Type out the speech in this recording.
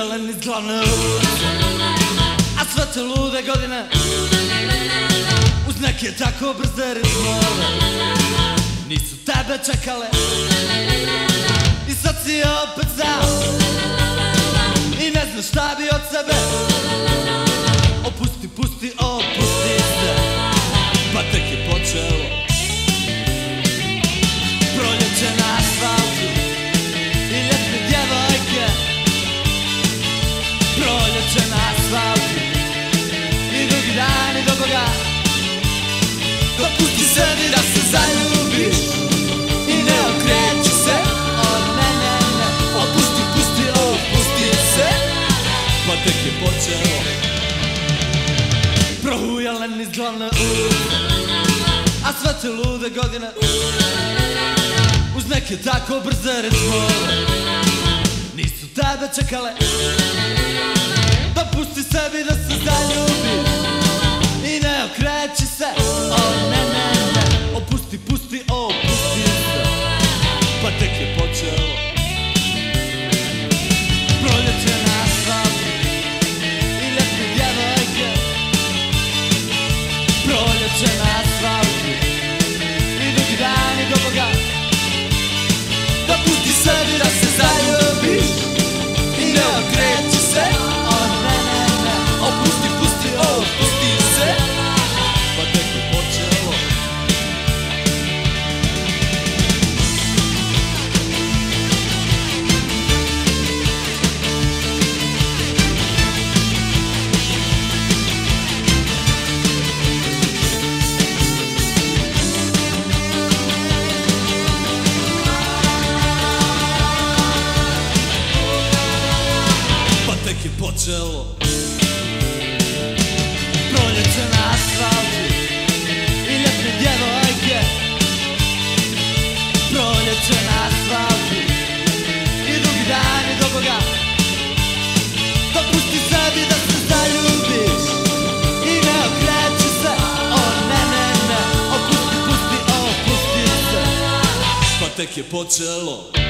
Glavne ulice A sve te lude godine. Uz neke tako brze ritmove Nisu tebe čekale. I sad si opet sam I ne znaš šta bi od sebe. Opusti, pusti, opusti Proljeće na asfaltu I drugi dan i do Boga Dopusti sebi da se zaljubiš I ne okreći se O ne, ne, ne Opusti, pusti, opusti se. Pa tek je počelo Prohujalen iz glavne A sve te lude godine. Uz neke tako brze ritmove Nisu tebe čekale Proljeće na počelo. Proljeće na asfaltu I ljetne djevojke. Proljeće na asfaltu I drugi dan i do Boga. Dopusti sebi da se zaljubiš I ne okreći se O ne, ne, ne Opusti, pusti, opusti se. Pa tek je počelo